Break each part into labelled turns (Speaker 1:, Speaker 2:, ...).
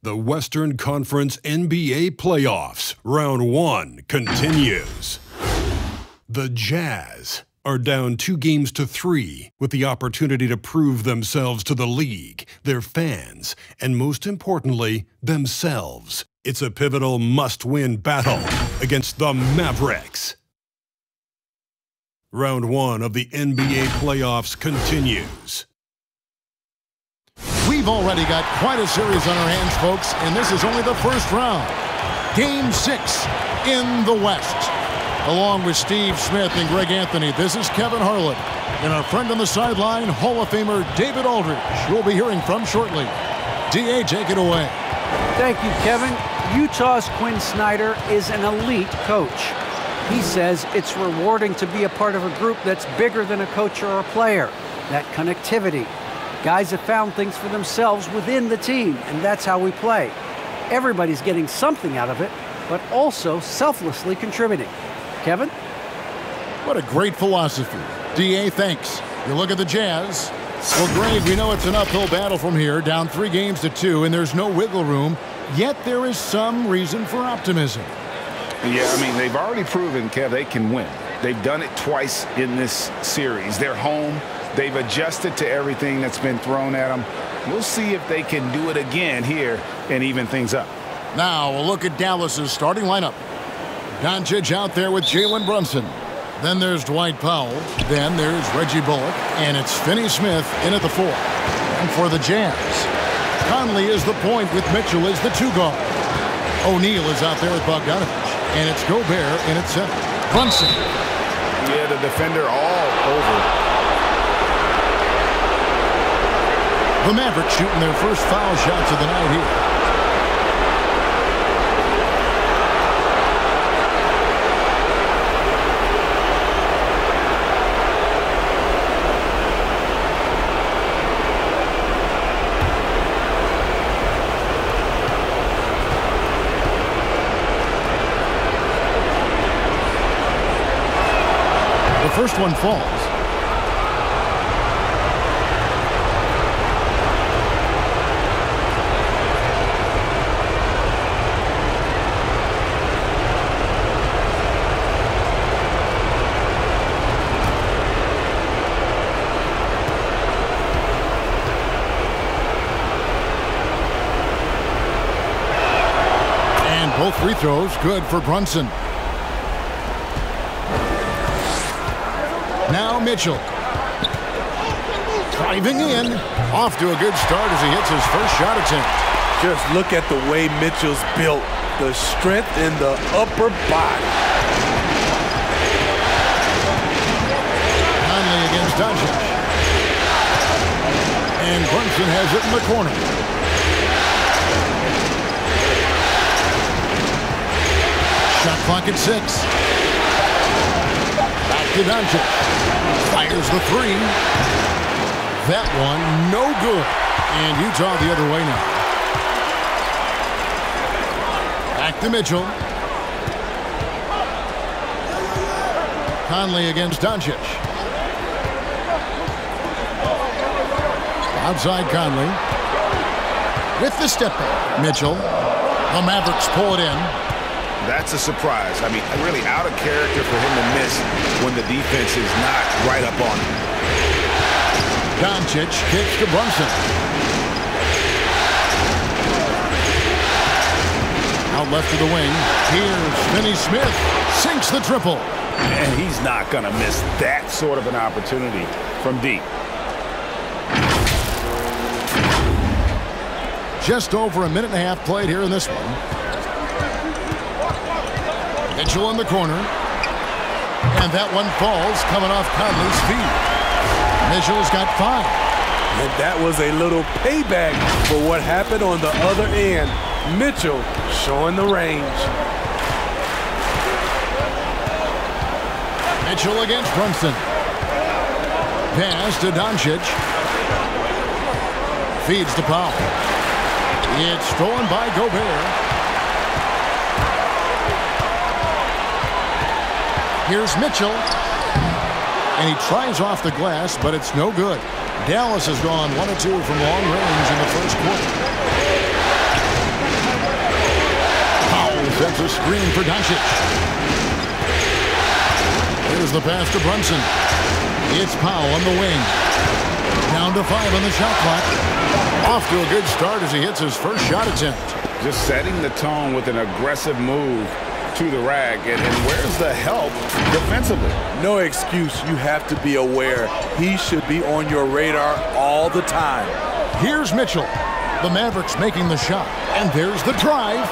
Speaker 1: The Western Conference NBA Playoffs, Round 1 continues. The Jazz are down two games to three with the opportunity to prove themselves to the league, their fans, and most importantly, themselves. It's a pivotal must win battle against the Mavericks. Round one of the NBA playoffs continues.
Speaker 2: We've already got quite a series on our hands, folks, and this is only the first round. Game six in the West. Along with Steve Smith and Greg Anthony, this is Kevin Harlan. And our friend on the sideline, Hall of Famer David Aldridge, we'll be hearing from shortly. D.A., take it away.
Speaker 3: Thank you, Kevin. Utah's Quin Snyder is an elite coach. He says it's rewarding to be a part of a group that's bigger than a coach or a player. That connectivity, Guys have found things for themselves within the team, and that's how we play. Everybody's getting something out of it, but also selflessly contributing. Kevin?
Speaker 2: What a great philosophy. DA, thanks. You look at the Jazz. Well, Greg, we know it's an uphill battle from here, down three games to two, and there's no wiggle room. Yet there is some reason for optimism.
Speaker 4: Yeah, I mean, they've already proven, Kev, they can win. They've done it twice in this series. They're home. They've adjusted to everything that's been thrown at them. We'll see if they can do it again here and even things up.
Speaker 2: Now, a look at Dallas's starting lineup. Doncic out there with Jalen Brunson. Then there's Dwight Powell. Then there's Reggie Bullock. And it's Finney Smith in at the four. And for the Jazz, Conley is the point with Mitchell as the two guard. O'Neal is out there with Bogdanovich. And it's Gobert in at center. Brunson.
Speaker 4: Yeah, the defender all over
Speaker 2: The Mavericks shooting their first foul shots of the night here. The first one falls. Throws good for Brunson. Now Mitchell. Driving in. Off to a good start as he hits his first shot attempt.
Speaker 5: Just look at the way Mitchell's built. The strength in the upper body.
Speaker 2: Conley against Doncic. And Brunson has it in the corner. Shot clock at six. Back to Doncic. Fires the three. That one, no good. And Utah the other way now. Back to Mitchell. Conley against Doncic. Outside Conley. With the step. Mitchell. The Mavericks pull it in.
Speaker 4: That's a surprise. I mean, really out of character for him to miss when the defense is not right up on him.
Speaker 2: Doncic kicks to Brunson. Out left to the wing. Here's Finney Smith. Sinks the triple.
Speaker 4: And he's not going to miss that sort of an opportunity from deep.
Speaker 2: Just over a minute and a half played here in this one. Mitchell in the corner. And that one falls coming off Conley's feet. Mitchell's got five.
Speaker 5: And that was a little payback for what happened on the other end. Mitchell showing the range.
Speaker 2: Mitchell against Brunson. Pass to Doncic. Feeds to Powell. It's stolen by Gobert. Here's Mitchell. And he tries off the glass, but it's no good. Dallas has gone one or two from long range in the first quarter. It's a screen for Doncic. Here's the pass to Brunson. It's Powell on the wing. Down to five on the shot clock. Off to a good start as he hits his first shot attempt.
Speaker 4: Just setting the tone with an aggressive move to the rag. And, and where's the help defensively?
Speaker 5: No excuse. You have to be aware. He should be on your radar all the time.
Speaker 2: Here's Mitchell. The Mavericks making the shot. And there's the drive.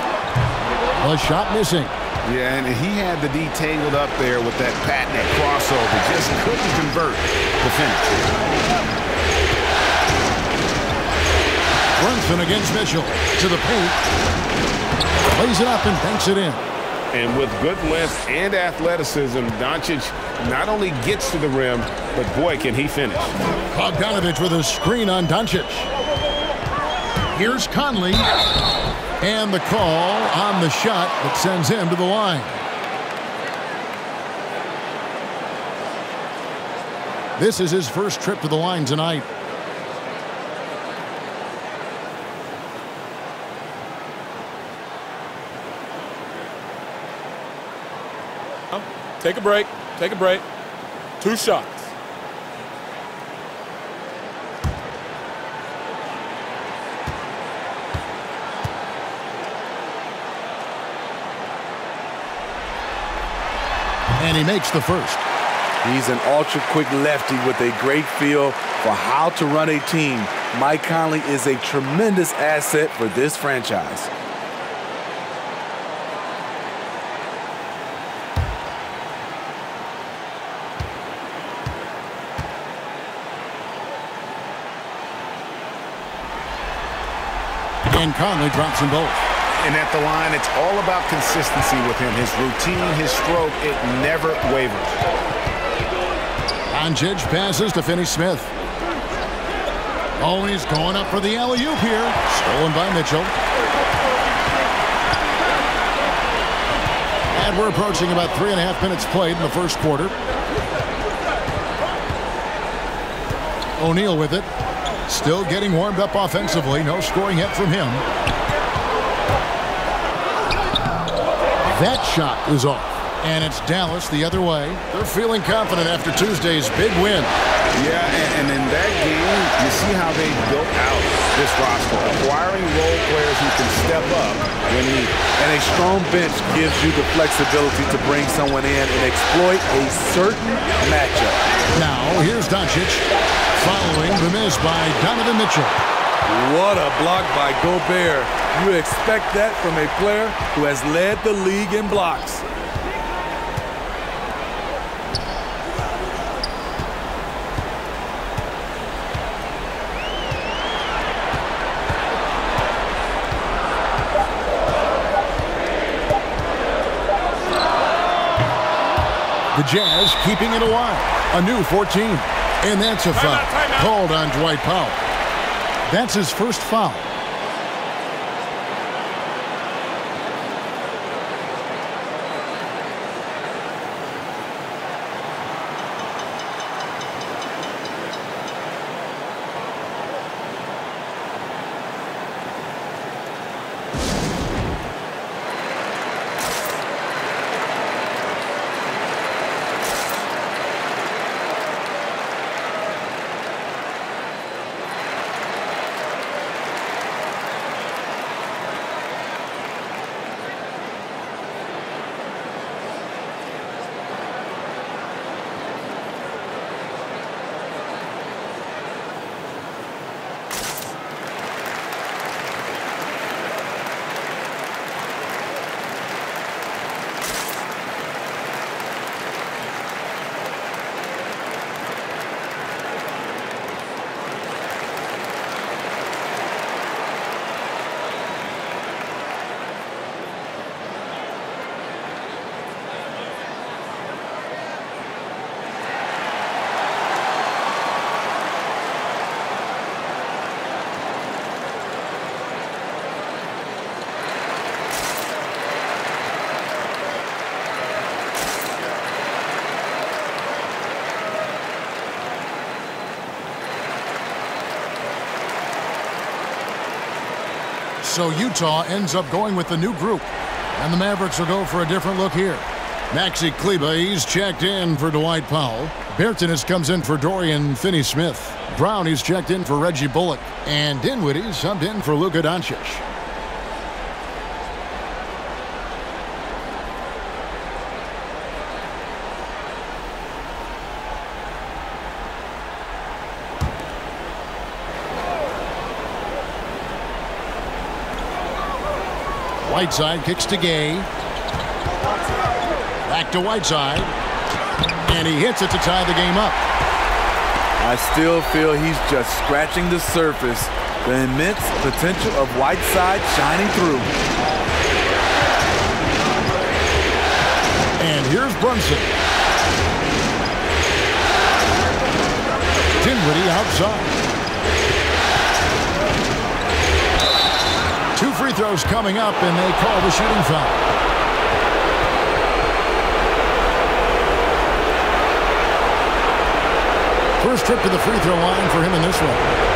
Speaker 2: The shot missing.
Speaker 4: Yeah, and he had the D tangled up there with that patented crossover. Just couldn't convert the finish.
Speaker 2: Brunson against Mitchell. To the paint. Plays it up and banks it in.
Speaker 4: And with good length and athleticism, Doncic not only gets to the rim, but boy, can he finish.
Speaker 2: Bogdanovich with a screen on Doncic. Here's Conley. And the call on the shot that sends him to the line. This is his first trip to the line tonight.
Speaker 5: Take a break. Take a break. Two shots.
Speaker 2: And he makes the first.
Speaker 5: He's an ultra-quick lefty with a great feel for how to run a team. Mike Conley is a tremendous asset for this franchise.
Speaker 2: And Conley drops them both.
Speaker 4: And at the line, it's all about consistency with him. His routine, his stroke, it never wavers.
Speaker 2: Doncic passes to Finney Smith. Oh, he's going up for the alley-oop here. Stolen by Mitchell. And we're approaching about three and a half minutes played in the first quarter. O'Neal with it. Still getting warmed up offensively. No scoring yet from him. That shot is off. And it's Dallas the other way. They're feeling confident after Tuesday's big win.
Speaker 4: Yeah, and, in that game, you see how they built out this roster, acquiring role players who can step up when needed.
Speaker 5: And a strong bench gives you the flexibility to bring someone in and exploit a certain matchup.
Speaker 2: Now, here's Doncic following the miss by Donovan Mitchell.
Speaker 5: What a block by Gobert. You expect that from a player who has led the league in blocks.
Speaker 2: The Jazz keeping it alive. A new 14. And that's a foul. Called on Dwight Powell. That's his first foul. So Utah ends up going with the new group. And the Mavericks will go for a different look here. Maxi Kleber, he's checked in for Dwight Powell. Bertans comes in for Dorian Finney-Smith. Brown, he's checked in for Reggie Bullock. And Dinwiddie subbed in for Luka Doncic. Whiteside kicks to Gay. Back to Whiteside. And he hits it to tie the game up.
Speaker 5: I still feel he's just scratching the surface. The immense potential of Whiteside shining through.
Speaker 2: And here's Brunson. Dinwiddie outside. Two free throws coming up, and they call the shooting foul. First trip to the free throw line for him in this one.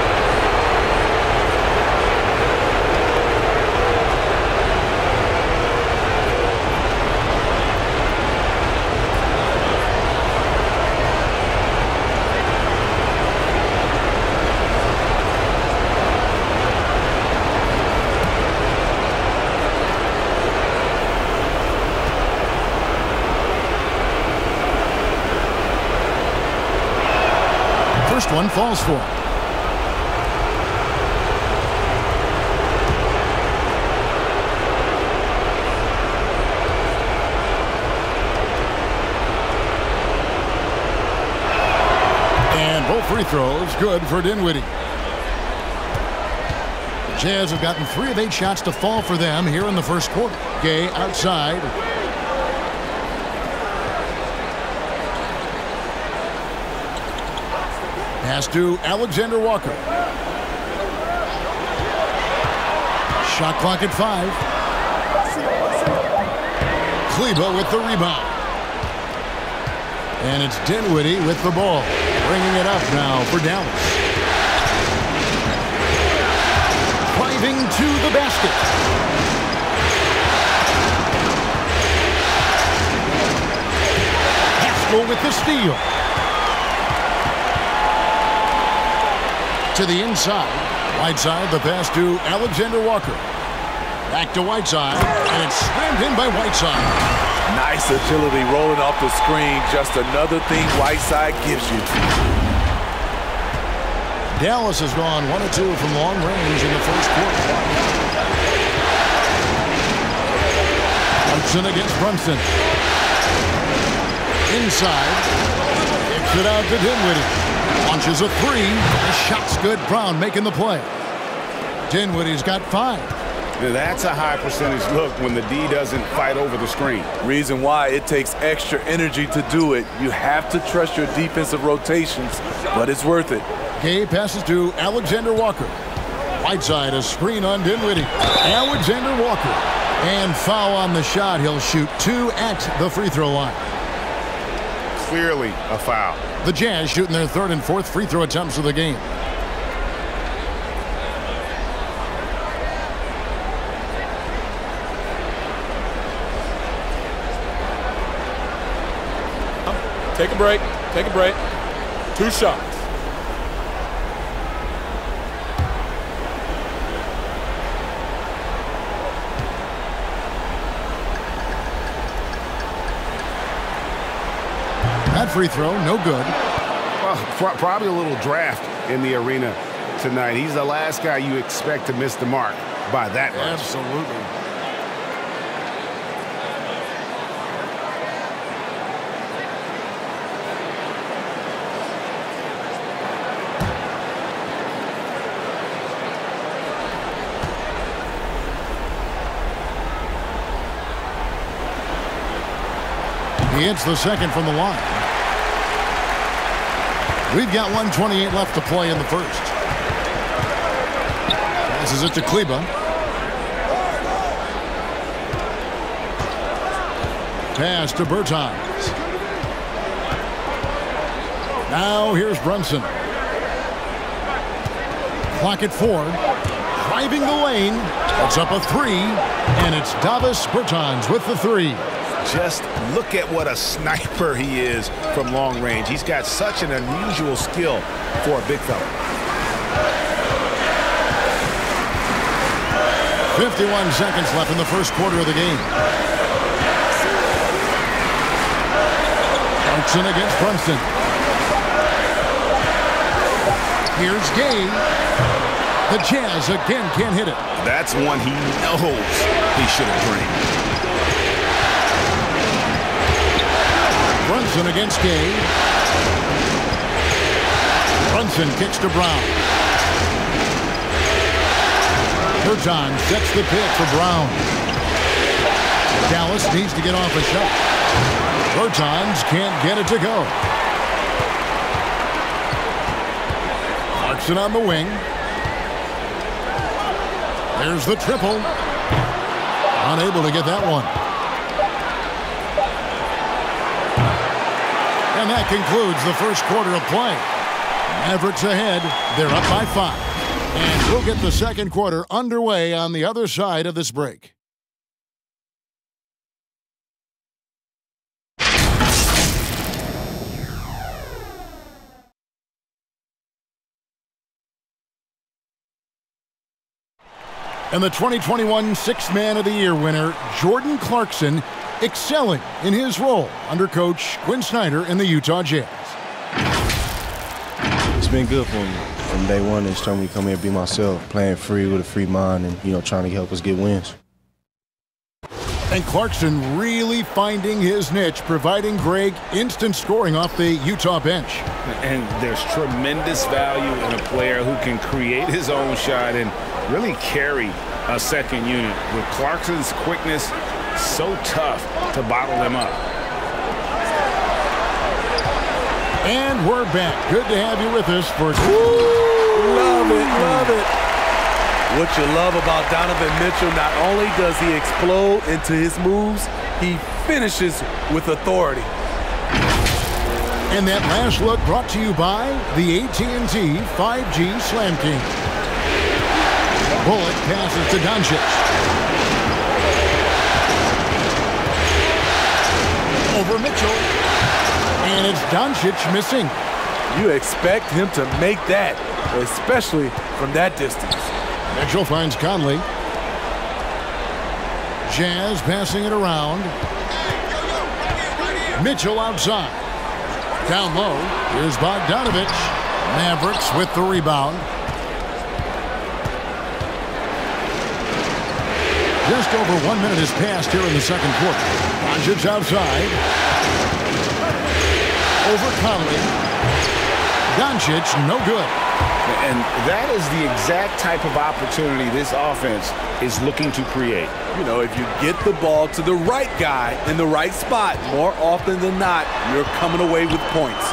Speaker 2: First one falls for both free throws good for Dinwiddie. The Jazz have gotten three of eight shots to fall for them here in the first quarter. Gay outside. Pass to Alexander Walker. Shot clock at five. Kleber with the rebound. And it's Dinwiddie with the ball. Bringing it up now for Dallas. Driving to the basket. Paschall with the steal. To the inside. Whiteside, the pass to Alexander Walker. Back to Whiteside, and it's slammed in by Whiteside.
Speaker 5: Nice agility rolling off the screen. Just another thing Whiteside gives you.
Speaker 2: Dallas has gone one or two from long range in the first quarter. Brunson against Brunson. Inside. Kicks it out to Dinwiddie. Launches a three. The shot's good. Brown making the play. Dinwiddie's got five.
Speaker 4: That's a high percentage look when the D doesn't fight over the screen.
Speaker 5: Reason why it takes extra energy to do it. You have to trust your defensive rotations, but it's worth it.
Speaker 2: Gay passes to Alexander Walker. Whiteside, a screen on Dinwiddie. Alexander Walker. And foul on the shot. He'll shoot two at the free throw line.
Speaker 4: Clearly a foul.
Speaker 2: The Jazz shooting their third and fourth free throw attempts of the game.
Speaker 6: Take a break. Take a break. Two shots.
Speaker 2: Free throw, no good.
Speaker 4: Well, probably a little draft in the arena tonight. He's the last guy you expect to miss the mark by that much.
Speaker 2: Absolutely. He hits the second from the line. We've got 128 left to play in the first. Passes it to Kleber. Pass to Bertans. Now here's Brunson. Clock at four. driving the lane. Puts up a three, and it's Davis Bertans with the three.
Speaker 4: Just look at what a sniper he is from long range. He's got such an unusual skill for a big fella.
Speaker 2: 51 seconds left in the first quarter of the game. Clarkson against Brunson. Here's Gay. The Jazz again can't hit it.
Speaker 4: That's one he knows he should have drained.
Speaker 2: Against Gay. Brunson kicks to Brown. Bertans sets the pick for Brown. Dallas needs to get off a shot. Bertans can't get it to go. Clarkson on the wing. There's the triple. Unable to get that one. That concludes the first quarter of play. Mavericks ahead. They're up by five. And we'll get the second quarter underway on the other side of this break. And the 2021 Sixth Man of the Year winner, Jordan Clarkson, excelling in his role under coach Quin Snyder in the Utah Jazz.
Speaker 7: It's been good for me from day one. It's showed me to come here and be myself, playing free with a free mind and, you know, trying to help us get wins.
Speaker 2: And Clarkson really finding his niche, providing Greg instant scoring off the Utah bench.
Speaker 4: And there's tremendous value in a player who can create his own shot and really carry a second unit. With Clarkson's quickness, so tough to bottle them up.
Speaker 2: And we're back. Good to have you with us for...
Speaker 5: Love it, love it. What you love about Donovan Mitchell, not only does he explode into his moves, he finishes with authority.
Speaker 2: And that last look brought to you by the AT&T 5G Slam King. Bullock passes to Doncic. Over Mitchell. And it's Doncic missing.
Speaker 5: You expect him to make that, especially from that distance.
Speaker 2: Mitchell finds Conley. Jazz passing it around. Mitchell outside. Down low. Here's Bogdanovich. Mavericks with the rebound. Just over one minute has passed here in the second quarter. Doncic outside. Over Conley. Doncic, no good.
Speaker 4: And that is the exact type of opportunity this offense is looking to create.
Speaker 5: You know, if you get the ball to the right guy in the right spot, more often than not, you're coming away with points.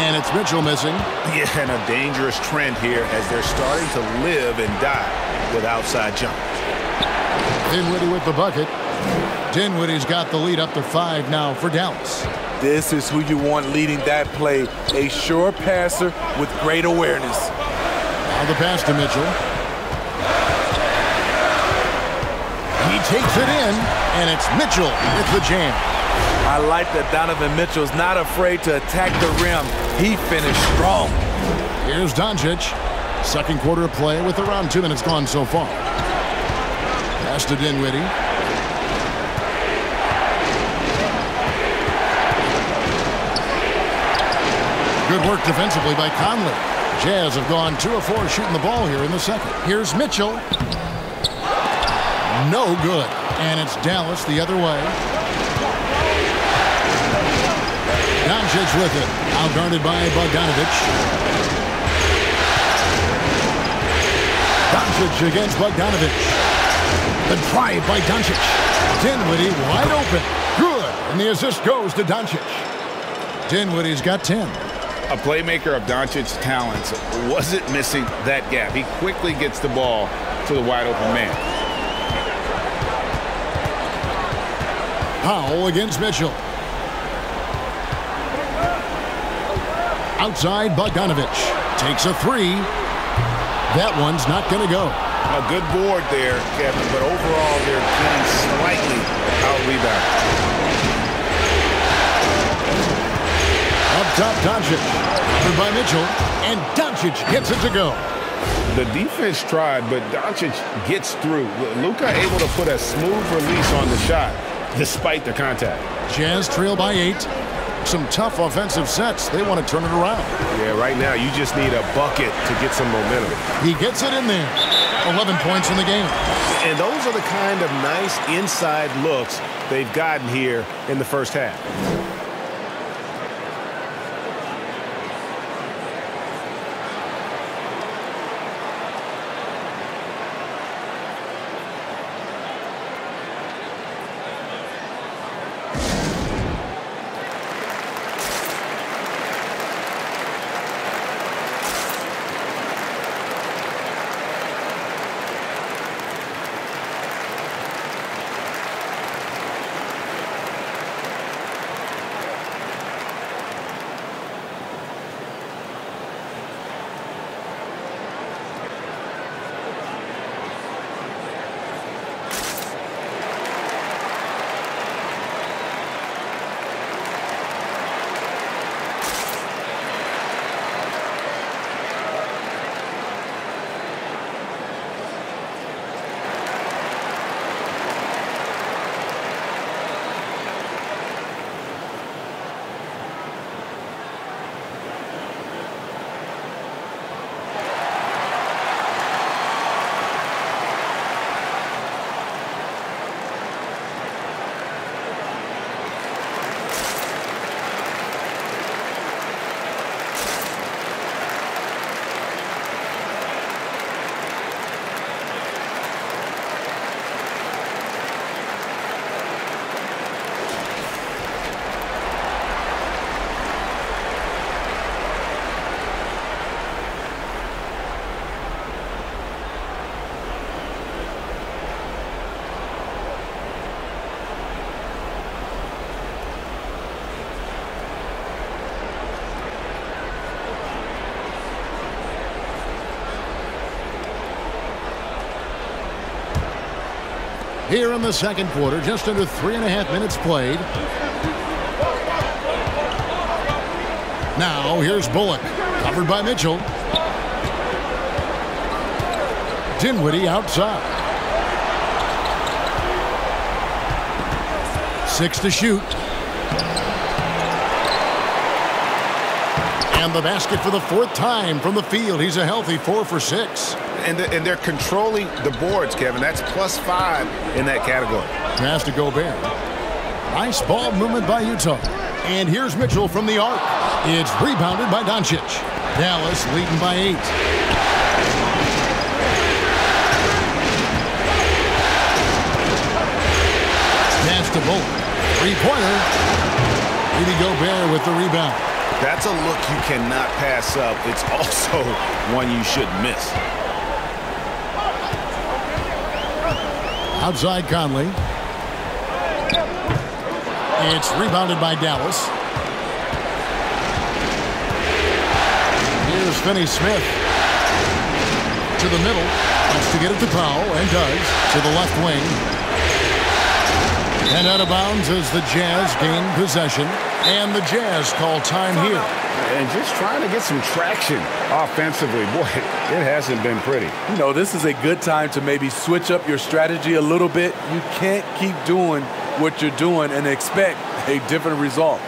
Speaker 2: And it's Mitchell missing.
Speaker 4: Yeah, and a dangerous trend here as they're starting to live and die with outside jumpers.
Speaker 2: Dinwiddie with the bucket. Dinwiddie's got the lead up to five now for Dallas.
Speaker 5: This is who you want leading that play. A sure passer with great awareness.
Speaker 2: Now the pass to Mitchell. He takes it in, and it's Mitchell with the jam.
Speaker 5: I like that Donovan Mitchell's not afraid to attack the rim. He finished strong.
Speaker 2: Here's Doncic. Second quarter of play with around two minutes gone so far. Pass to Dinwiddie. Good work defensively by Conley. Jazz have gone two of four shooting the ball here in the second. Here's Mitchell. No good. And it's Dallas the other way. Doncic with it. Outguarded by Bogdanovich. Doncic against Bogdanovich. The drive by Doncic. Dinwiddie wide open. Good. And the assist goes to Doncic. Dinwiddie's got 10.
Speaker 4: A playmaker of Doncic's talents wasn't missing that gap. He quickly gets the ball to the wide open man.
Speaker 2: Powell against Mitchell. Outside, Bogdanovich takes a three. That one's not going to go.
Speaker 4: A good board there, Kevin, but overall they're getting slightly out-rebounded.
Speaker 2: Up top, Doncic. Covered by Mitchell. And Doncic gets it to go.
Speaker 4: The defense tried, but Doncic gets through. Luka able to put a smooth release on the shot despite the contact.
Speaker 2: Jazz trail by eight. Some tough offensive sets. They want to turn it around.
Speaker 8: Yeah, right now you just need a bucket to get some momentum.
Speaker 2: He gets it in there. 11 points in the game.
Speaker 8: And those are the kind of nice inside looks they've gotten here in the first half.
Speaker 2: Here in the second quarter, just under three and a half minutes played. Now, here's Bullock, covered by Mitchell. Dinwiddie outside. Six to shoot. And the basket for the fourth time from the field. He's a healthy four for six.
Speaker 4: And, and they're controlling the boards, Kevin. That's plus five in that category.
Speaker 2: Pass to Gobert. Nice ball movement by Utah. And here's Mitchell from the arc. It's rebounded by Doncic. Dallas leading by eight. Pass to Bullock. Three-pointer. Rudy Gobert with the rebound.
Speaker 4: That's a look you cannot pass up. It's also one you shouldn't miss.
Speaker 2: Outside Conley. It's rebounded by Dallas. Here's Finney Smith. To the middle. Wants to get it to Powell, and does. To the left wing. And out of bounds as the Jazz gain possession. And the Jazz call time here.
Speaker 4: And just trying to get some traction offensively. Boy, it hasn't been pretty.
Speaker 5: You know, this is a good time to maybe switch up your strategy a little bit. You can't keep doing what you're doing and expect a different result.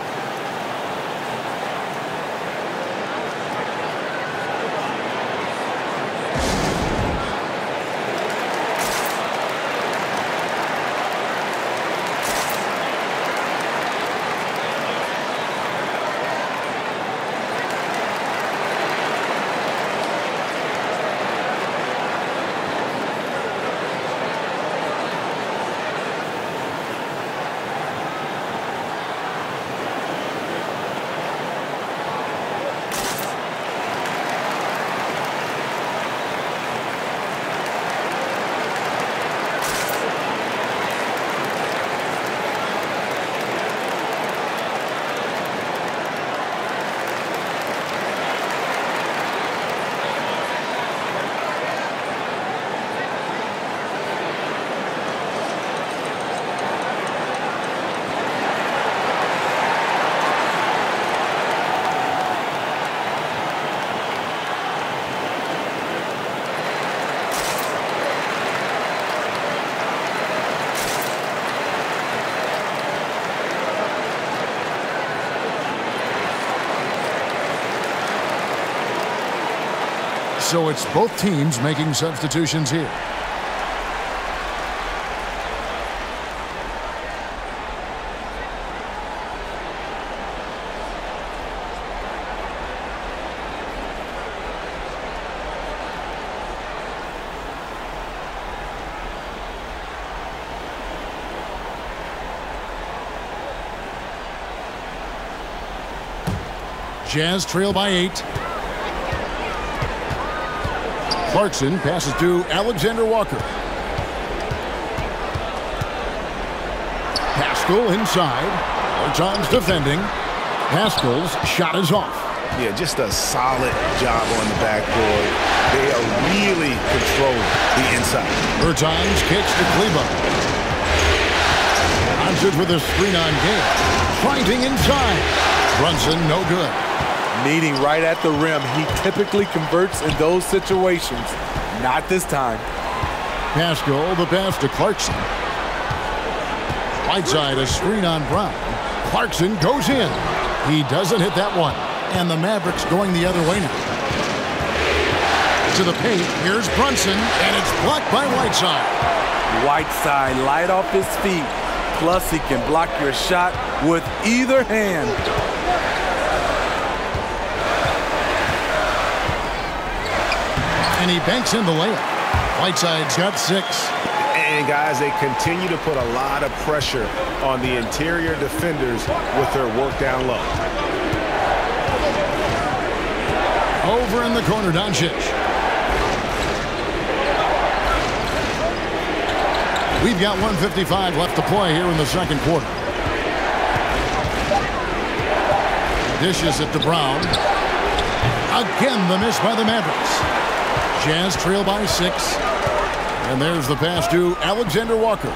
Speaker 2: So it's both teams making substitutions here. Jazz trail by eight. Clarkson passes to Alexander Walker. Paschall inside. Bertans defending. Paschall's shot is off.
Speaker 8: Yeah, just a solid job on the backboard. They are really controlling the inside.
Speaker 2: Bertans kicks to Kleber. Doncic with a screen on Gay. Fighting inside. Brunson no good.
Speaker 5: Meeting right at the rim. He typically converts in those situations. Not this time.
Speaker 2: Paschall, the pass to Clarkson. Right side, a screen on Brown. Clarkson goes in. He doesn't hit that one. And the Mavericks going the other way now. To the paint, here's Brunson, and it's blocked by Whiteside.
Speaker 5: Whiteside light off his feet. Plus, he can block your shot with either hand.
Speaker 2: And he banks in the layup. Whiteside's got six.
Speaker 8: And guys, they continue to put a lot of pressure on the interior defenders with their work down low.
Speaker 2: Over in the corner, Doncic. We've got 155 left to play here in the second quarter. Dishes it to Brown. Again, the miss by the Mavericks. Jazz trail by six. And there's the pass to Alexander Walker.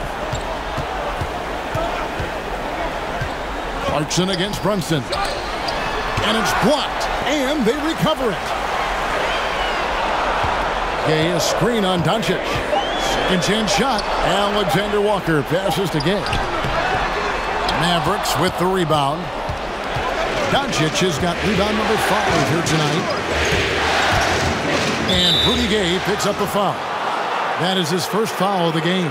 Speaker 2: Clarkson against Brunson. And it's blocked. And they recover it. Gay, a screen on Doncic. Second chance shot. Alexander Walker passes to Gay. Mavericks with the rebound. Doncic has got rebound number five here tonight. And Rudy Gay picks up the foul. That is his first foul of the game.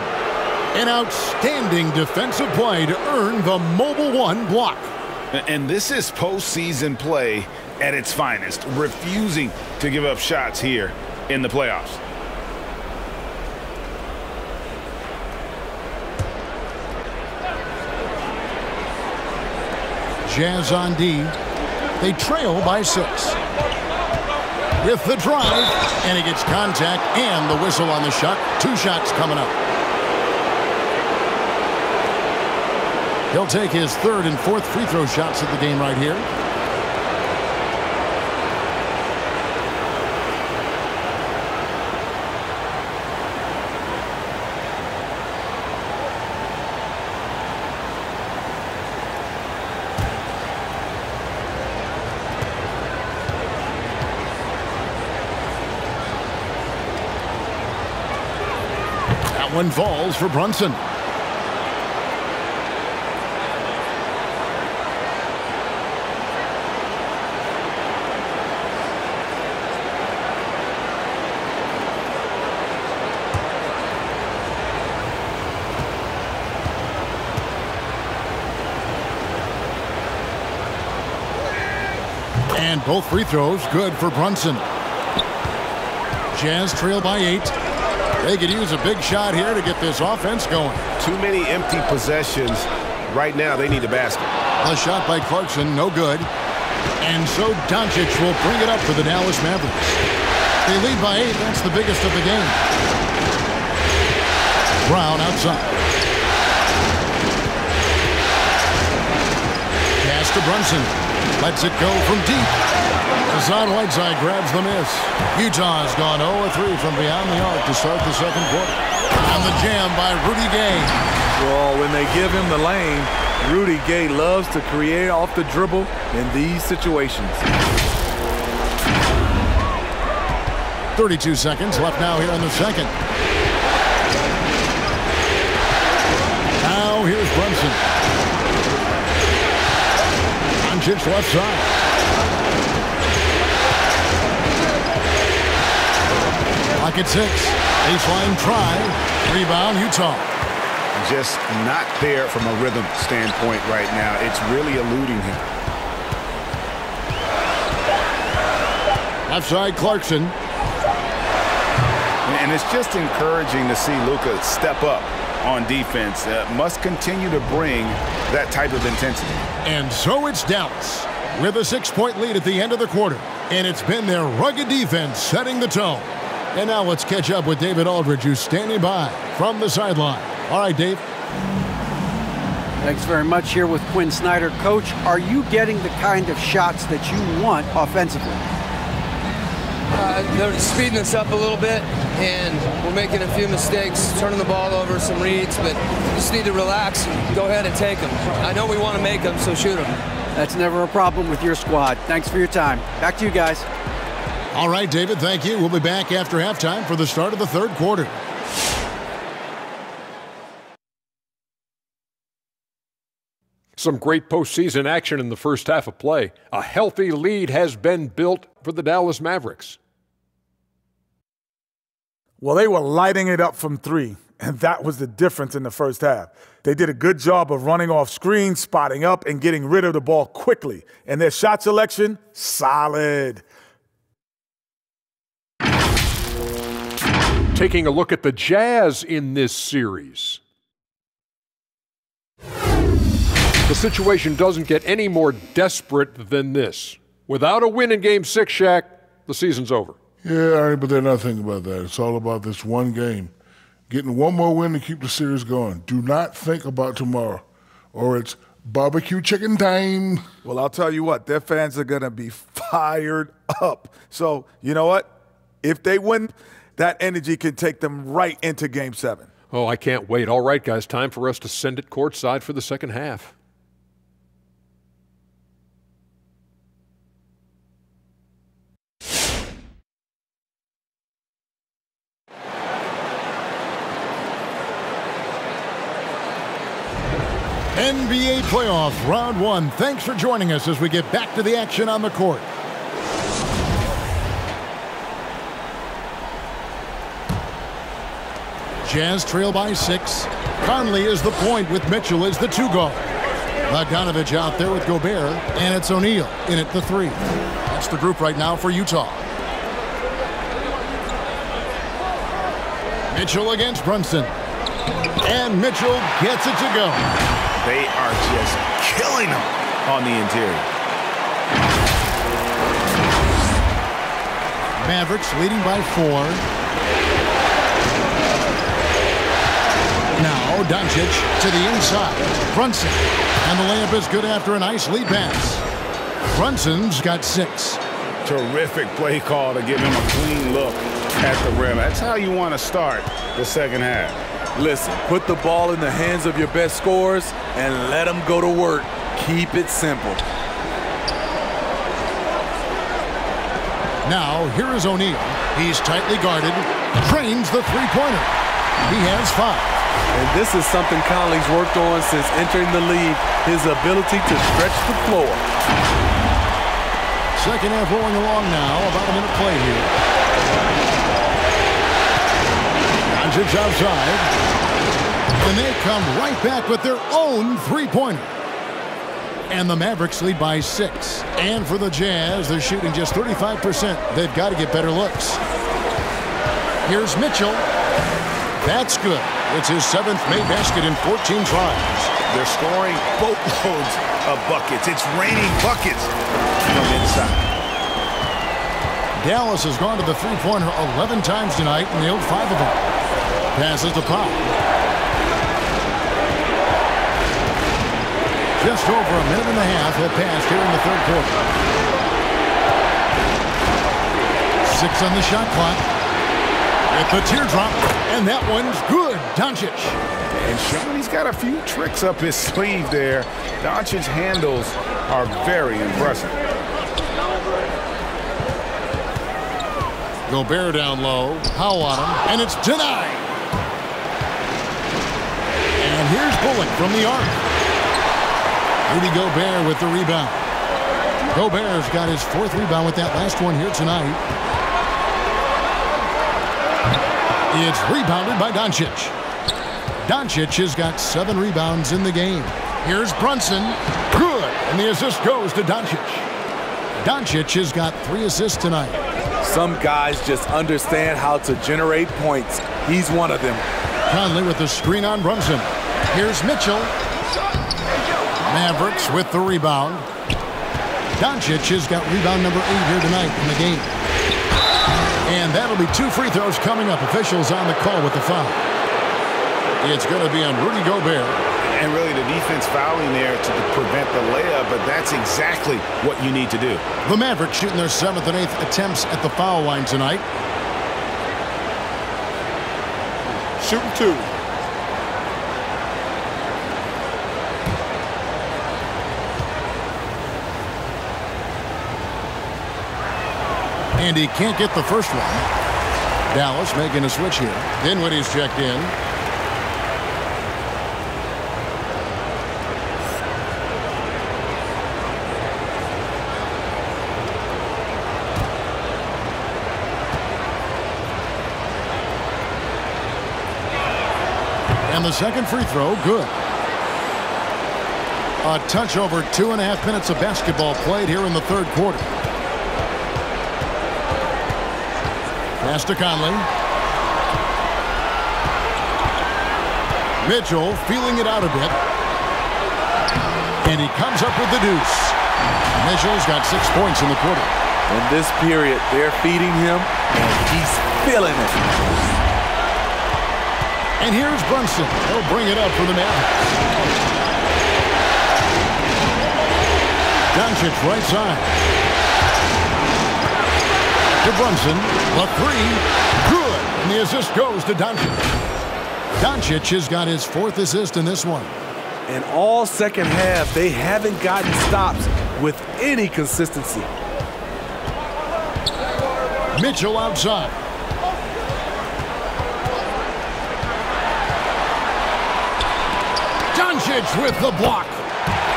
Speaker 2: An outstanding defensive play to earn the Mobile One block.
Speaker 4: And this is postseason play at its finest, refusing to give up shots here in the playoffs.
Speaker 2: Jazz on D. They trail by six. With the drive, and he gets contact and the whistle on the shot. Two shots coming up. He'll take his third and fourth free throw shots of the game right here. One falls for Brunson. And both free throws good for Brunson. Jazz trail by eight. They could use a big shot here to get this offense going.
Speaker 8: Too many empty possessions. Right now, they need a basket.
Speaker 2: A shot by Clarkson, no good. And so Doncic will bring it up for the Dallas Mavericks. They lead by eight. That's the biggest of the game. Brown outside. Pass to Brunson. Lets it go from deep. Hassan Whiteside grabs the miss. Utah has gone 0-3 from beyond the arc to start the second quarter. And the jam by Rudy Gay.
Speaker 5: Well, when they give him the lane, Rudy Gay loves to create off the dribble in these situations.
Speaker 2: 32 seconds left now here in the second. Now here's Brunson. Doncic left side. Clock at six. Baseline try. Rebound, Utah.
Speaker 4: Just not there from a rhythm standpoint right now. It's really eluding him.
Speaker 2: Left side, Clarkson.
Speaker 4: And it's just encouraging to see Luka step up on defense. Uh, must continue to bring that type of intensity.
Speaker 2: And so it's Dallas with a six-point lead at the end of the quarter. And it's been their rugged defense setting the tone. And now let's catch up with David Aldridge, who's standing by from the sideline. All right, Dave.
Speaker 3: Thanks very much here with Quin Snyder. Coach, are you getting the kind of shots that you want offensively?
Speaker 9: Uh, they're speeding us up a little bit, and we're making a few mistakes, turning the ball over, some reads, but just need to relax and go ahead and take them. I know we want to make them, so shoot them.
Speaker 3: That's never a problem with your squad. Thanks for your time. Back to you guys.
Speaker 2: All right, David, thank you. We'll be back after halftime for the start of the third quarter.
Speaker 10: Some great postseason action in the first half of play. A healthy lead has been built for the Dallas Mavericks.
Speaker 11: Well, they were lighting it up from three, and that was the difference in the first half. They did a good job of running off screens, spotting up, and getting rid of the ball quickly. And their shot selection, solid.
Speaker 10: Taking a look at the Jazz in this series. The situation doesn't get any more desperate than this. Without a win in Game 6, Shaq, the season's over.
Speaker 12: Yeah, all right, but they're not thinking about that. It's all about this one game. Getting one more win to keep the series going. Do not think about tomorrow, or it's barbecue chicken time.
Speaker 11: Well, I'll tell you what, their fans are going to be fired up. So, you know what? If they win, that energy can take them right into game seven.
Speaker 10: Oh, I can't wait. All right, guys, time for us to send it courtside for the second half.
Speaker 2: NBA playoff round one. Thanks for joining us as we get back to the action on the court. Jazz trail by six. Conley is the point with Mitchell as the two guard. Bogdanovich out there with Gobert, and it's O'Neale in at the three. That's the group right now for Utah. Mitchell against Brunson. And Mitchell gets it to go.
Speaker 4: They are just killing them on the interior.
Speaker 2: Mavericks leading by four. Now Doncic to the inside. Brunson. And the layup is good after a nice lead pass. Brunson's got six.
Speaker 4: Terrific play call to give him a clean look at the rim. That's how you want to start the second half.
Speaker 5: Listen, put the ball in the hands of your best scorers and let them go to work. Keep it simple.
Speaker 2: Now, here is O'Neale. He's tightly guarded, trains the three-pointer. He has five.
Speaker 5: And this is something Conley's worked on since entering the league, his ability to stretch the floor.
Speaker 2: Second half rolling along now, about a minute play here. Doncic outside. And they come right back with their own three-pointer. And the Mavericks lead by six. And for the Jazz, they're shooting just 35%. They've got to get better looks. Here's Mitchell. That's good. It's his seventh made basket in 14 tries.
Speaker 4: They're scoring boatloads of buckets. It's raining buckets from inside.
Speaker 2: Dallas has gone to the three-pointer 11 times tonight and nailed five of them. Passes to Pop. Just over a minute and a half have passed here in the third quarter. Six on the shot clock. At the teardrop, and that one's good. Doncic.
Speaker 4: And Sean, he's got a few tricks up his sleeve there. Doncic's handles are very impressive.
Speaker 2: Gobert down low. Powell on him, and it's denied. And here's Bullock from the arc. Rudy Gobert with the rebound. Gobert's got his fourth rebound with that last one here tonight. It's rebounded by Doncic. Doncic has got seven rebounds in the game. Here's Brunson. Good. And the assist goes to Doncic. Doncic has got three assists tonight.
Speaker 5: Some guys just understand how to generate points. He's one of them.
Speaker 2: Conley with the screen on Brunson. Here's Mitchell. Mavericks with the rebound. Doncic has got rebound number eight here tonight in the game. And that'll be two free throws coming up. Officials on the call with the foul. It's going to be on Rudy Gobert.
Speaker 4: And really the defense fouling there to prevent the layup, but that's exactly what you need to do.
Speaker 2: The Mavericks shooting their seventh and eighth attempts at the foul line tonight.
Speaker 10: Shooting two.
Speaker 2: And he can't get the first one. Dallas making a switch here. Dinwiddie's checked in. And the second free throw, good. A touch over two and a half minutes of basketball played here in the third quarter. Pass to Conley. Mitchell feeling it out a bit. And he comes up with the deuce. Mitchell's got six points in the quarter.
Speaker 5: In this period, they're feeding him, and he's feeling it.
Speaker 2: And here's Brunson. He'll bring it up for the Mavericks. Doncic right side. To Brunson. The three. Good. And the assist goes to Doncic. Doncic has got his fourth assist in this one.
Speaker 5: And all second half, they haven't gotten stops with any consistency.
Speaker 2: Mitchell outside. Doncic with the block.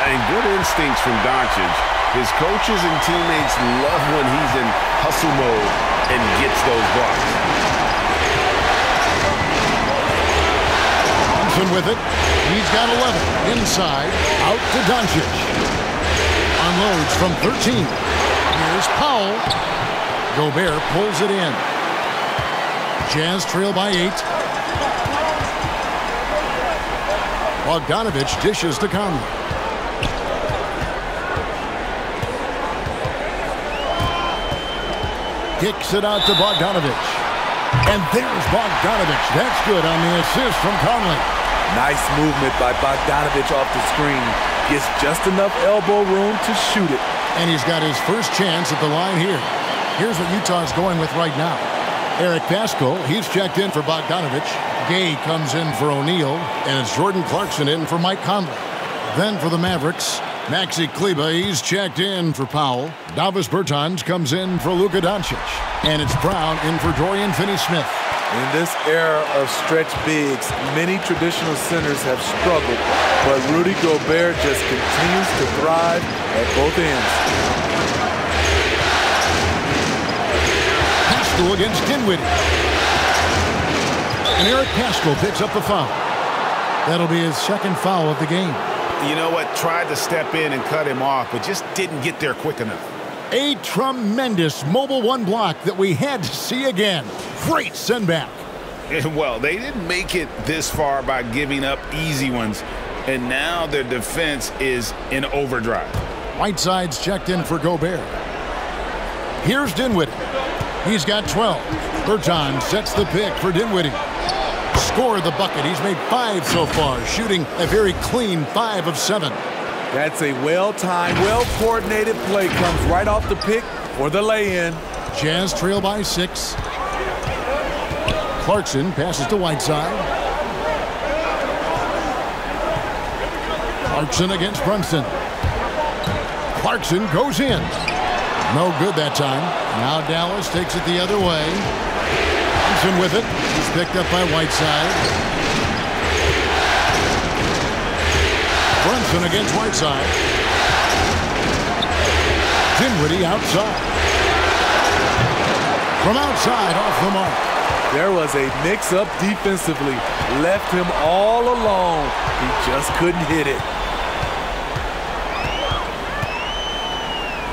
Speaker 8: And good instincts from Doncic. His coaches and teammates love when he's in hustle mode and gets those blocks.
Speaker 2: Thompson with it. He's got 11. Inside. Out to Doncic. Unloads from 13. Here's Powell. Gobert pulls it in. Jazz trail by eight. Bogdanovich dishes to Conley. Kicks it out to Bogdanovich. And there's Bogdanovich. That's good on the assist from Conley.
Speaker 5: Nice movement by Bogdanovich off the screen. Gets just enough elbow room to shoot it.
Speaker 2: And he's got his first chance at the line here. Here's what Utah's going with right now. Eric Paschall, he's checked in for Bogdanovich. Gay comes in for O'Neale, and it's Jordan Clarkson in for Mike Conley. Then for the Mavericks, Maxi Kleber, he's checked in for Powell. Davis Bertans comes in for Luka Doncic. And it's Brown in for Dorian Finney-Smith.
Speaker 5: In this era of stretch bigs, many traditional centers have struggled, but Rudy Gobert just continues to thrive at both ends.
Speaker 2: Paschall against Dinwiddie. And Eric Paschall picks up the foul. That'll be his second foul of the game.
Speaker 4: You know what? Tried to step in and cut him off, but just didn't get there quick enough.
Speaker 2: A tremendous mobile one block that we had to see again. Great send back.
Speaker 4: Well, they didn't make it this far by giving up easy ones, and now their defense is in overdrive.
Speaker 2: Whiteside's checked in for Gobert. Here's Dinwiddie. He's got 12. Bertans sets the pick for Dinwiddie. Score the bucket. He's made five so far, shooting a very clean five of seven.
Speaker 5: That's a well-timed, well-coordinated play. Comes right off the pick for the lay-in.
Speaker 2: Jazz trail by six. Clarkson passes to Whiteside. Clarkson against Brunson. Clarkson goes in. No good that time. Now Dallas takes it the other way. Brunson with it. He's picked up by Whiteside. Brunson against Whiteside. Dinwiddie outside. From outside, off the mark.
Speaker 5: There was a mix-up defensively. Left him all alone. He just couldn't hit it.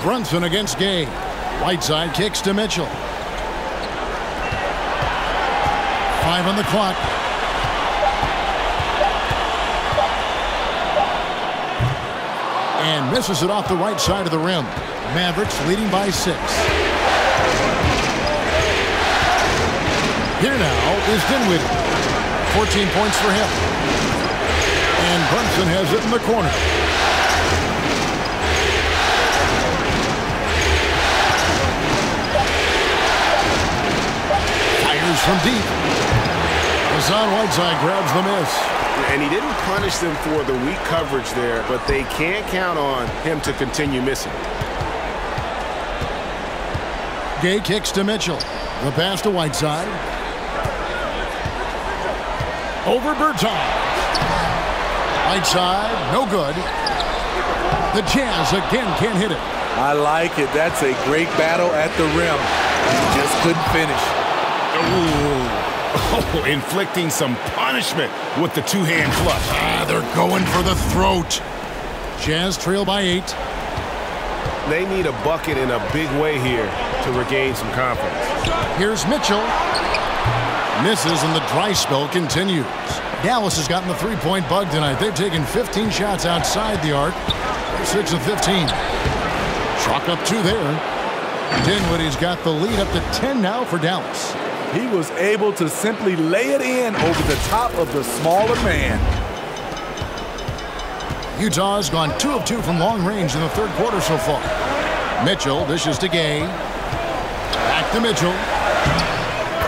Speaker 2: Brunson against Gay. Whiteside kicks to Mitchell. Five on the clock. And misses it off the right side of the rim. Mavericks leading by six. Here now is Dinwiddie. 14 points for him. And Brunson has it in the corner. Fires from deep. Hassan Whiteside grabs the miss.
Speaker 4: And he didn't punish them for the weak coverage there, but they can't count on him to continue missing.
Speaker 2: Gay kicks to Mitchell. The pass to Whiteside. Over Bertans. Whiteside, no good. The Jazz again can't hit it.
Speaker 5: I like it. That's a great battle at the rim. He just couldn't finish.
Speaker 4: Ooh. Oh, inflicting some punishment with the two-hand flush.
Speaker 2: Ah, they're going for the throat. Jazz trail by eight.
Speaker 4: They need a bucket in a big way here to regain some confidence.
Speaker 2: Here's Mitchell. Misses and the dry spell continues. Dallas has gotten the three-point bug tonight. They've taken 15 shots outside the arc. 6 of 15. Chalk up two there. Dinwiddie's got the lead up to 10 now for Dallas.
Speaker 5: He was able to simply lay it in over the top of the smaller man.
Speaker 2: Utah's gone two of two from long range in the third quarter so far. Mitchell dishes to Gay. Back to Mitchell.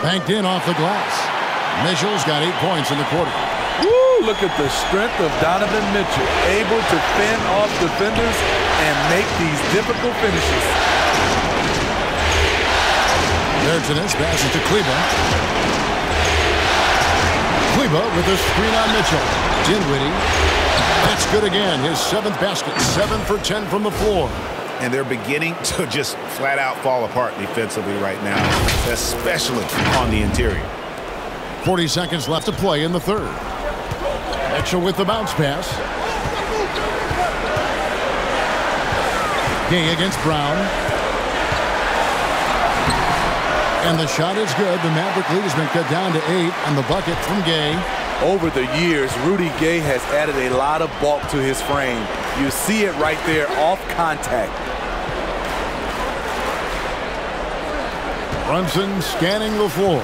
Speaker 2: Banked in off the glass. Mitchell's got eight points in the quarter.
Speaker 5: Woo, look at the strength of Donovan Mitchell, able to fend off defenders and make these difficult finishes.
Speaker 2: Bertans passes to Kleber. Kleber with a screen on Mitchell. Dinwiddie. That's good again. His seventh basket. Seven for 10 from the floor.
Speaker 4: And they're beginning to just flat out fall apart defensively right now, especially on the interior.
Speaker 2: 40 seconds left to play in the third. Mitchell with the bounce pass. Gay against Brown. And the shot is good. The Maverick lead has been cut down to eight on the bucket from Gay.
Speaker 5: Over the years, Rudy Gay has added a lot of bulk to his frame. You see it right there off contact.
Speaker 2: Brunson scanning the floor.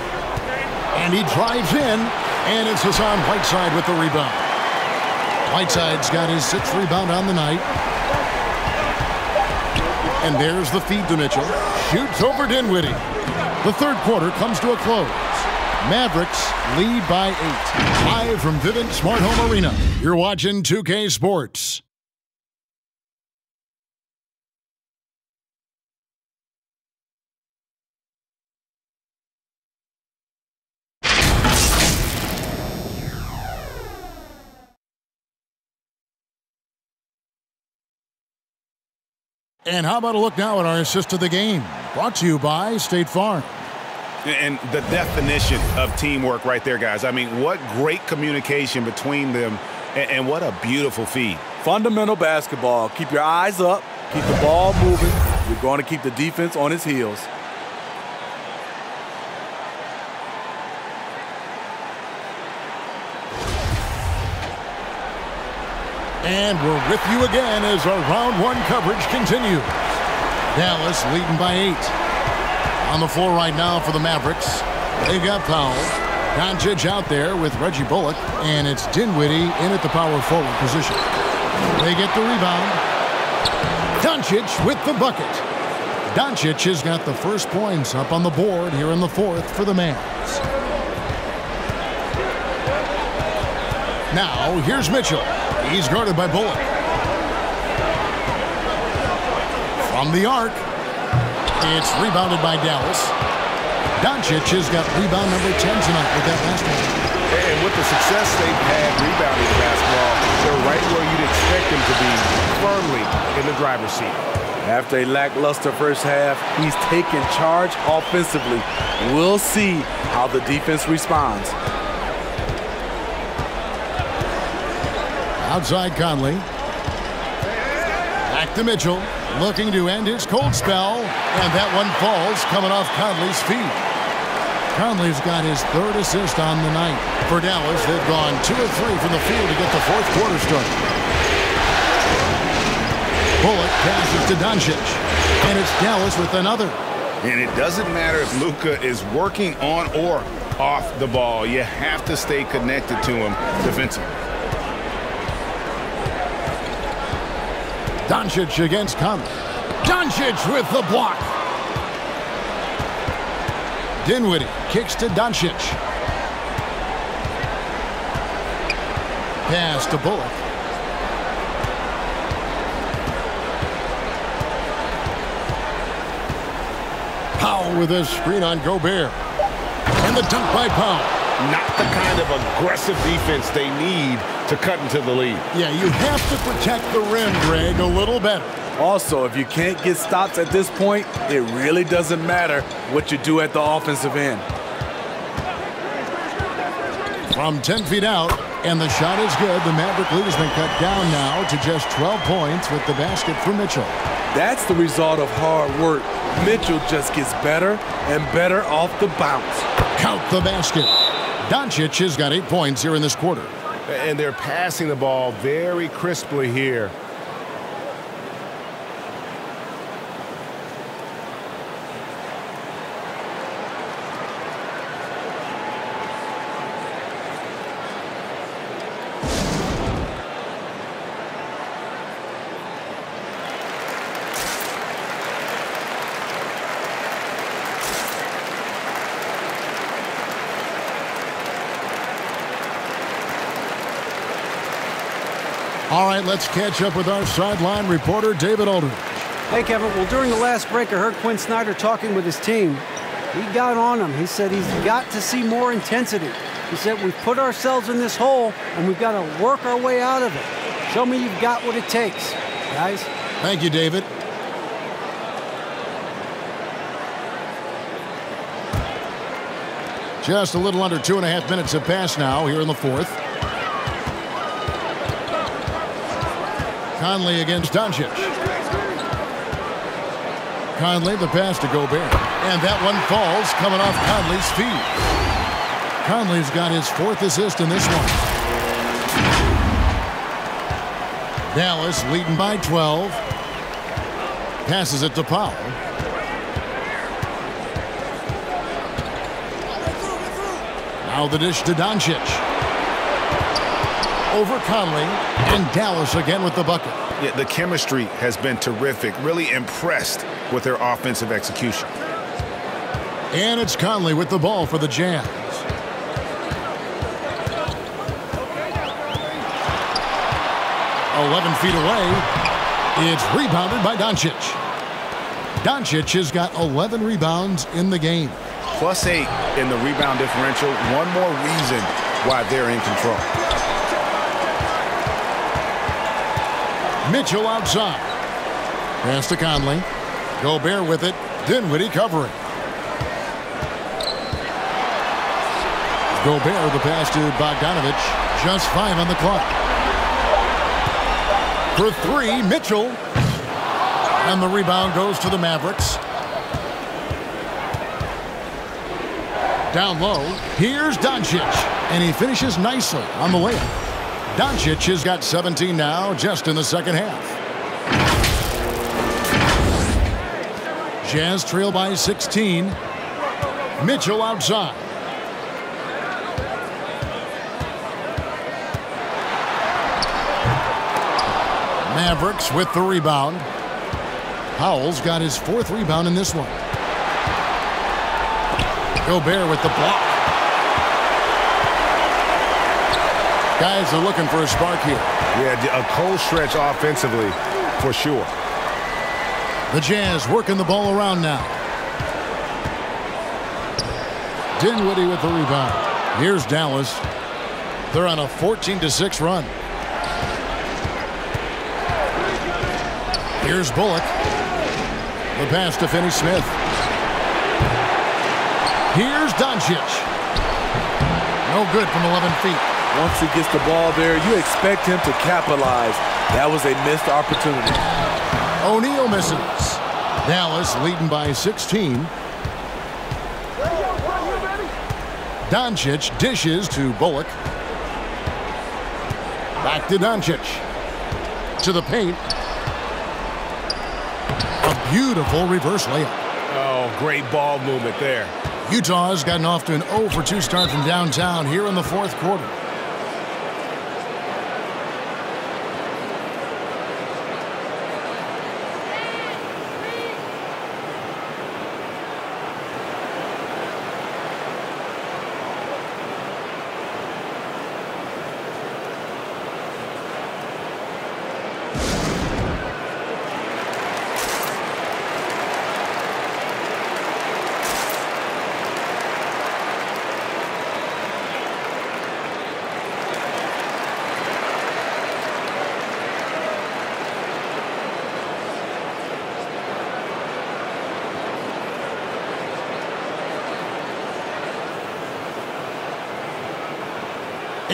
Speaker 2: And he drives in. And it's Hassan Whiteside with the rebound. Whiteside's got his sixth rebound on the night. And there's the feed to Mitchell. Shoots over Dinwiddie. The third quarter comes to a close. Mavericks lead by eight. Live from Vivint Smart Home Arena. You're watching 2K Sports. And how about a look now at our assist of the game? Brought to you by State Farm.
Speaker 4: And the definition of teamwork right there, guys. I mean, what great communication between them, and, what a beautiful feed.
Speaker 5: Fundamental basketball. Keep your eyes up, keep the ball moving. You're going to keep the defense on its heels.
Speaker 2: And we're with you again as our round one coverage continues. Dallas leading by eight. On the floor right now for the Mavericks. They've got Powell. Doncic out there with Reggie Bullock. And it's Dinwiddie in at the power forward position. They get the rebound. Doncic with the bucket. Doncic has got the first points up on the board here in the fourth for the Mavs. Now, here's Mitchell. He's guarded by Bullock. From the arc, it's rebounded by Dallas. Doncic has got rebound number 10 tonight with that last one.
Speaker 4: And with the success they've had rebounding the basketball, they're right where you'd expect them to be, firmly in the driver's seat.
Speaker 5: After a lackluster first half, he's taken charge offensively. We'll see how the defense responds.
Speaker 2: Outside Conley. Back to Mitchell. Looking to end his cold spell. And that one falls coming off Conley's feet. Conley's got his third assist on the night. For Dallas, they've gone two or three from the field to get the fourth quarter started. Bullock passes to Doncic. And it's Dallas with another.
Speaker 4: And it doesn't matter if Luka is working on or off the ball. You have to stay connected to him defensively.
Speaker 2: Doncic against Conley. Doncic with the block. Dinwiddie kicks to Doncic. Pass to Bullock. Powell with a screen on Gobert. And the dunk by Powell.
Speaker 8: Not the kind of aggressive defense they need to cut into the lead.
Speaker 2: Yeah, you have to protect the rim, Greg, a little better.
Speaker 5: Also, if you can't get stops at this point, it really doesn't matter what you do at the offensive end.
Speaker 2: From 10 feet out, and the shot is good. The Maverick lead has been cut down now to just 12 points with the basket for Mitchell.
Speaker 5: That's the result of hard work. Mitchell just gets better and better off the bounce.
Speaker 2: Count the basket. Doncic has got eight points here in this quarter.
Speaker 8: And they're passing the ball very crisply here.
Speaker 2: All right, let's catch up with our sideline reporter, David Aldridge.
Speaker 3: Hey, Kevin. Well, during the last break, I heard Quin Snyder talking with his team. He got on him. He said he's got to see more intensity. He said we've put ourselves in this hole, and we've got to work our way out of it. Show me you've got what it takes, guys.
Speaker 2: Thank you, David. Just a little under two and a half minutes have passed now here in the fourth. Conley against Doncic. Conley, the pass to Gobert. And that one falls coming off Conley's feet. Conley's got his fourth assist in this one. Dallas leading by 12. Passes it to Powell. Now the dish to Doncic. Over Conley. And Dallas again with the bucket.
Speaker 4: Yeah, the chemistry has been terrific. Really impressed with their offensive execution.
Speaker 2: And it's Conley with the ball for the Jazz. Eleven feet away. It's rebounded by Doncic. Doncic has got 11 rebounds in the game.
Speaker 4: Plus eight in the rebound differential. One more reason why they're in control.
Speaker 2: Mitchell outside. Pass to Conley. Gobert with it. Dinwiddie covering. Gobert with the pass to Bogdanovich. Just five on the clock. For three, Mitchell. And the rebound goes to the Mavericks. Down low, here's Doncic. And he finishes nicely on the layup. Doncic has got 17 now just in the second half. Jazz trail by 16. Mitchell outside. Mavericks with the rebound. Powell's got his fourth rebound in this one. Gobert with the block. Guys are looking for a spark here.
Speaker 8: Yeah, a cold stretch offensively for sure.
Speaker 2: The Jazz working the ball around now. Dinwiddie with the rebound. Here's Dallas. They're on a 14 to 6 run. Here's Bullock. The pass to Finney Smith. Here's Doncic. No good from 11 feet.
Speaker 5: Once he gets the ball there, you expect him to capitalize. That was a missed opportunity.
Speaker 2: O'Neale misses. Dallas leading by 16. Doncic dishes to Bullock. Back to Doncic. To the paint. A beautiful reverse layup.
Speaker 4: Oh, great ball movement there.
Speaker 2: Utah has gotten off to an 0 for 2 start from downtown here in the fourth quarter.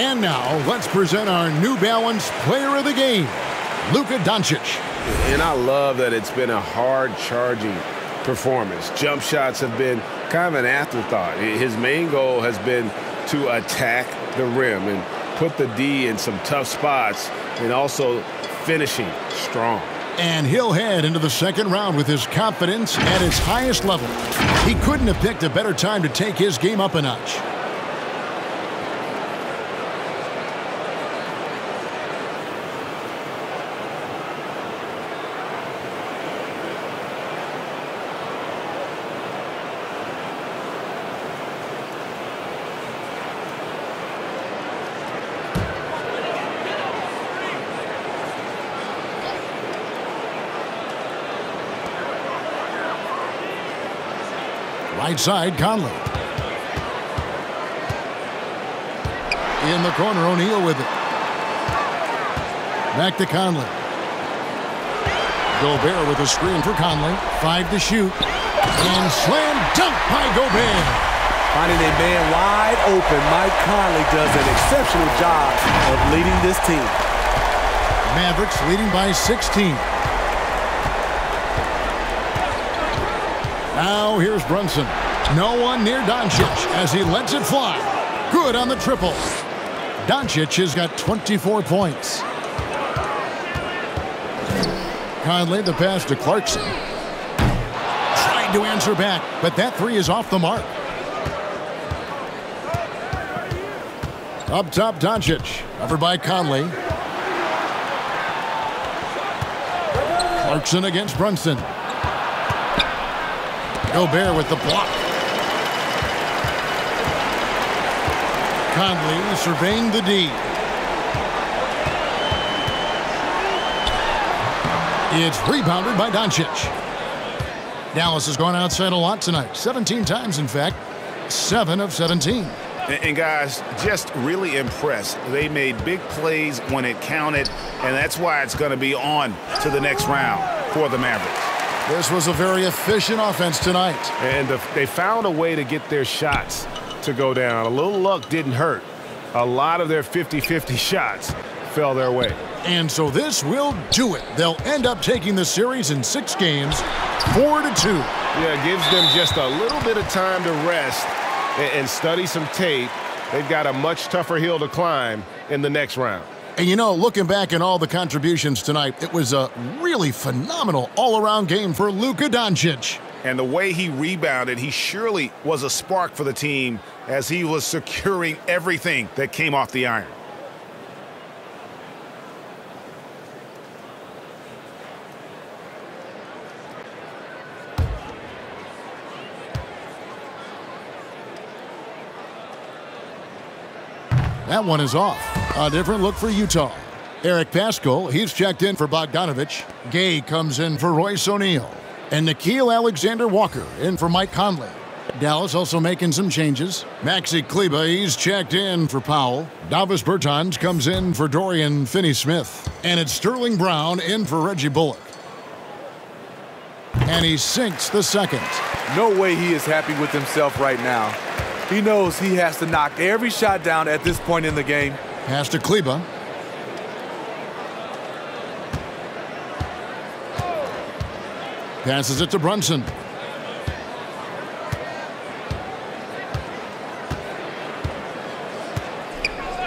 Speaker 2: And now, let's present our New Balance Player of the Game, Luka Doncic.
Speaker 4: And I love that it's been a hard-charging performance. Jump shots have been kind of an afterthought. His main goal has been to attack the rim and put the D in some tough spots and also finishing strong.
Speaker 2: And he'll head into the second round with his confidence at its highest level. He couldn't have picked a better time to take his game up a notch. Right side, Conley. In the corner, O'Neale with it. Back to Conley. Gobert with a screen for Conley. Five to shoot. And slam dunk by Gobert.
Speaker 5: Finding a man wide open, Mike Conley does an exceptional job of leading this team.
Speaker 2: Mavericks leading by 16. Now here's Brunson. No one near Doncic as he lets it fly. Good on the triple. Doncic has got 24 points. Conley the pass to Clarkson. Tried to answer back, but that three is off the mark. Up top, Doncic. Covered by Conley. Clarkson against Brunson. Gobert with the block. Conley surveying the D. It's rebounded by Doncic. Dallas has gone outside a lot tonight. 17 times, in fact. 7 of 17.
Speaker 4: And guys, just really impressed. They made big plays when it counted, and that's why it's going to be on to the next round for the Mavericks.
Speaker 2: This was a very efficient offense tonight.
Speaker 4: And the, they found a way to get their shots to go down. A little luck didn't hurt. A lot of their 50-50 shots fell their way.
Speaker 2: And so this will do it. They'll end up taking the series in six games, four to two.
Speaker 4: Yeah, it gives them just a little bit of time to rest and study some tape. They've got a much tougher hill to climb in the next round.
Speaker 2: And you know, looking back at all the contributions tonight, it was a really phenomenal all-around game for Luka Doncic.
Speaker 4: And the way he rebounded, he surely was a spark for the team as he was securing everything that came off the iron.
Speaker 2: That one is off. A different look for Utah. Eric Paschall, he's checked in for Bogdanovich. Gay comes in for Royce O'Neale. And Nickeil Alexander Walker in for Mike Conley. Dallas also making some changes. Maxi Kleber, he's checked in for Powell. Davis Bertans comes in for Dorian Finney-Smith. And it's Sterling Brown in for Reggie Bullock. And he sinks the second.
Speaker 5: No way he is happy with himself right now. He knows he has to knock every shot down at this point in the game.
Speaker 2: Pass to Kleber. Passes it to Brunson.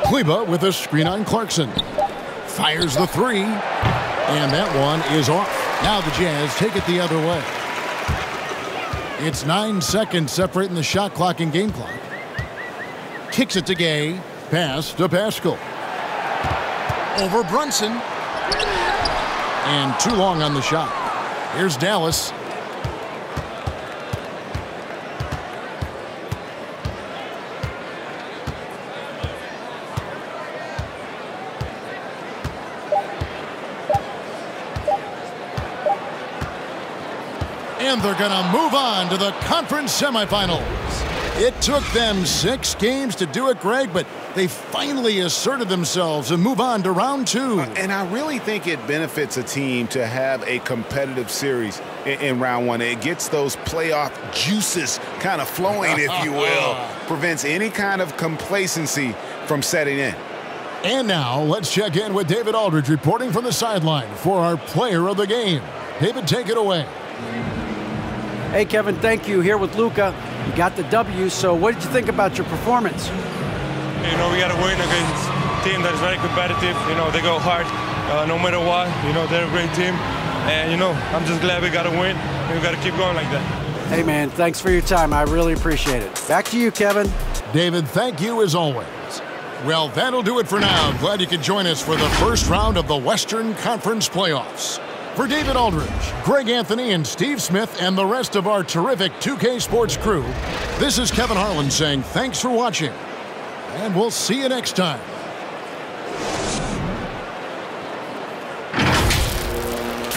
Speaker 2: Kleber with a screen on Clarkson. Fires the three. And that one is off. Now the Jazz take it the other way. It's nine seconds separating the shot clock and game clock. Kicks it to Gay. Pass to Paschall. Over Brunson. And too long on the shot. Here's Dallas. And they're going to move on to the conference semifinals. It took them six games to do it, Greg, but they finally asserted themselves and move on to round two.
Speaker 4: Uh, and I really think it benefits a team to have a competitive series in, in round one. It gets those playoff juices kind of flowing, if you will. Prevents any kind of complacency from setting in.
Speaker 2: And now let's check in with David Aldridge reporting from the sideline for our player of the game. David, take it away.
Speaker 3: Hey, Kevin, thank you. Here with Luka. You got the W, so what did you think about your performance?
Speaker 13: You know, we got to win against a team that is very competitive. You know, they go hard uh, no matter what. You know, they're a great team. And, you know, I'm just glad we got to win. we got to keep going like that.
Speaker 3: Hey, man, thanks for your time. I really appreciate it. Back to you, Kevin.
Speaker 2: David, thank you as always. Well, that'll do it for now. Glad you could join us for the first round of the Western Conference playoffs. For David Aldridge, Greg Anthony, and Steve Smith, and the rest of our terrific 2K Sports crew, this is Kevin Harlan saying thanks for watching, and we'll see you next time.